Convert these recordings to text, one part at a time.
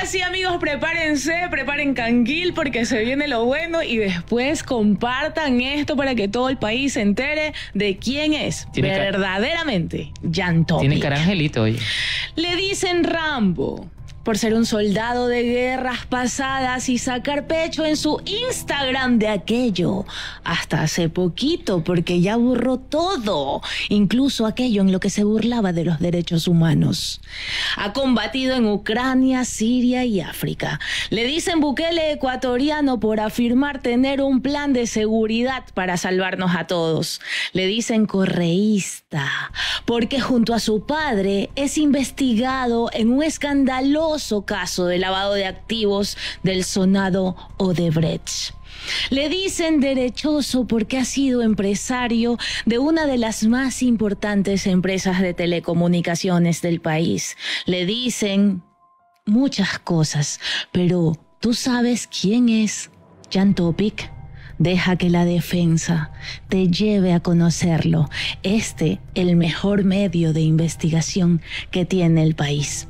Ahora sí, amigos, prepárense, preparen canguil porque se viene lo bueno y después compartan esto para que todo el país se entere de quién es verdaderamente Jan Topic. Tiene cara angelito, oye. Le dicen Rambo por ser un soldado de guerras pasadas y sacar pecho en su Instagram de aquello. Hasta hace poquito, porque ya borró todo, incluso aquello en lo que se burlaba de los derechos humanos. Ha combatido en Ucrania, Siria y África. Le dicen Bukele ecuatoriano por afirmar tener un plan de seguridad para salvarnos a todos. Le dicen correísta, porque junto a su padre es investigado en un escandaloso caso de lavado de activos del sonado Odebrecht. Le dicen derechoso porque ha sido empresario de una de las más importantes empresas de telecomunicaciones del país. Le dicen muchas cosas, pero ¿tú sabes quién es Jan? Deja que la defensa te lleve a conocerlo. Este, el mejor medio de investigación que tiene el país.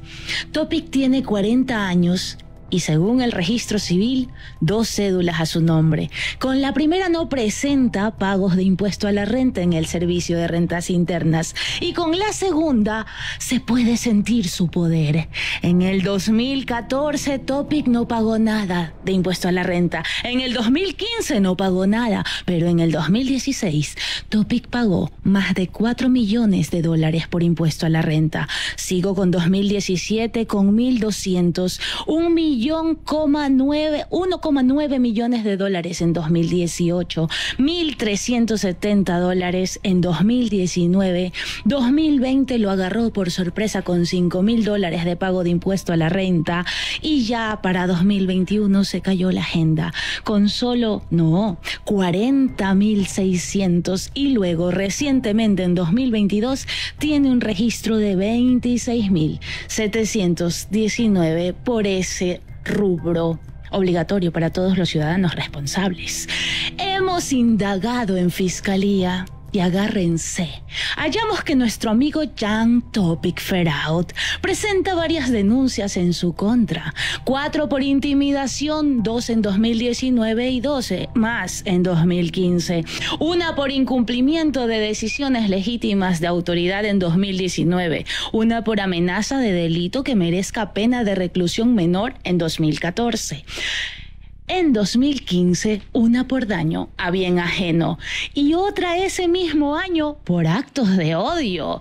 Topic tiene 40 años y según el registro civil, dos cédulas a su nombre. Con la primera no presenta pagos de impuesto a la renta en el servicio de rentas internas y con la segunda se puede sentir su poder. En el 2014 Topic no pagó nada de impuesto a la renta. En el 2015 no pagó nada, pero en el 2016 Topic pagó más de 4 millones de dólares por impuesto a la renta. Sigo con 2017 con 1.200, un millón 1,9 millones de dólares en 2018, 1.370 dólares en 2019, 2020 lo agarró por sorpresa con 5 mil dólares de pago de impuesto a la renta y ya para 2021 se cayó la agenda. Con solo, no, 40.600 y luego recientemente en 2022 tiene un registro de 26.719 por ese rubro obligatorio para todos los ciudadanos responsables. Hemos indagado en fiscalía y agárrense. Hallamos que nuestro amigo Jan Topic Feraut presenta varias denuncias en su contra. Cuatro por intimidación, dos en 2019 y doce más en 2015. Una por incumplimiento de decisiones legítimas de autoridad en 2019. Una por amenaza de delito que merezca pena de reclusión menor en 2014 en 2015 una por daño a bien ajeno y otra ese mismo año por actos de odio.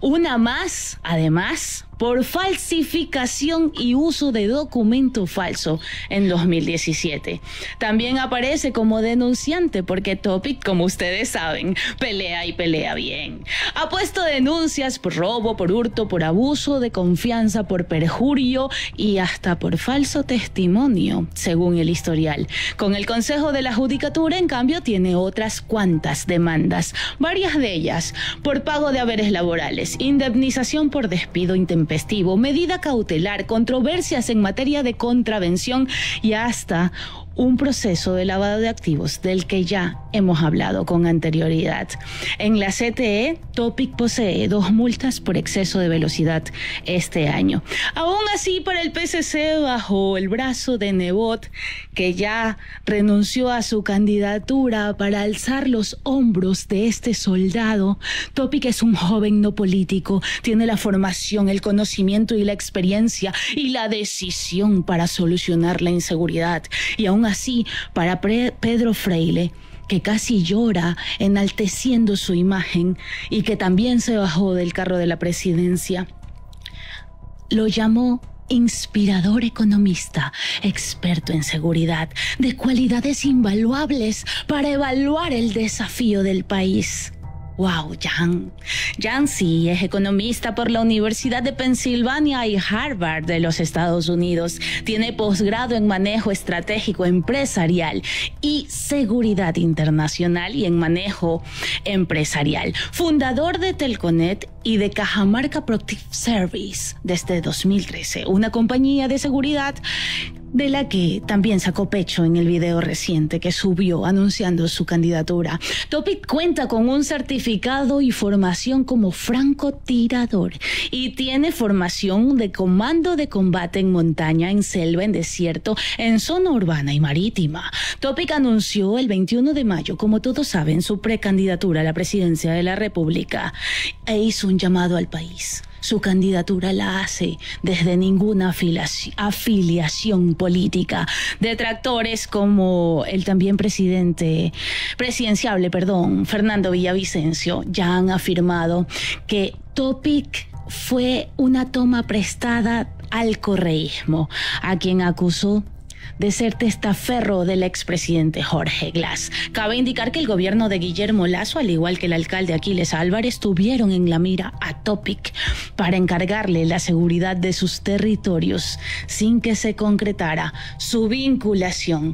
Una más, además, por falsificación y uso de documento falso en 2017. También aparece como denunciante porque Topic, como ustedes saben, pelea y pelea bien. Ha puesto denuncias por robo, por hurto, por abuso de confianza, por perjurio y hasta por falso testimonio, según el historial. Con el Consejo de la Judicatura, en cambio, tiene otras cuantas demandas, varias de ellas por pago de haberes laborales, indemnización por despido intempestivo, medida cautelar, controversias en materia de contravención y hasta un proceso de lavado de activos del que ya hemos hablado con anterioridad. En la CTE, Topic posee dos multas por exceso de velocidad este año. Aún así, para el PCC, bajo el brazo de Nebot, que ya renunció a su candidatura para alzar los hombros de este soldado, Topic es un joven no político, tiene la formación, el conocimiento y la experiencia y la decisión para solucionar la inseguridad. Y así, para Pedro Freile, que casi llora enalteciendo su imagen y que también se bajó del carro de la presidencia, lo llamó inspirador economista, experto en seguridad, de cualidades invaluables para evaluar el desafío del país. Wow, Jan. Jan sí es economista por la Universidad de Pensilvania y Harvard de los Estados Unidos. Tiene posgrado en manejo estratégico empresarial y seguridad internacional y en manejo empresarial. Fundador de Telconet y de Cajamarca Protective Service desde 2013, una compañía de seguridad de la que también sacó pecho en el video reciente que subió anunciando su candidatura. Topic cuenta con un certificado y formación como francotirador y tiene formación de comando de combate en montaña, en selva, en desierto, en zona urbana y marítima. Topic anunció el 21 de mayo, como todos saben, su precandidatura a la presidencia de la República e hizo un llamado al país su candidatura la hace desde ninguna afiliación política. Detractores como el también presidente, presidenciable, perdón, Fernando Villavicencio, ya han afirmado que Topic fue una toma prestada al correísmo, a quien acusó de ser testaferro del expresidente Jorge Glass. Cabe indicar que el gobierno de Guillermo Lazo, al igual que el alcalde Aquiles Álvarez, tuvieron en la mira a Topic para encargarle la seguridad de sus territorios sin que se concretara su vinculación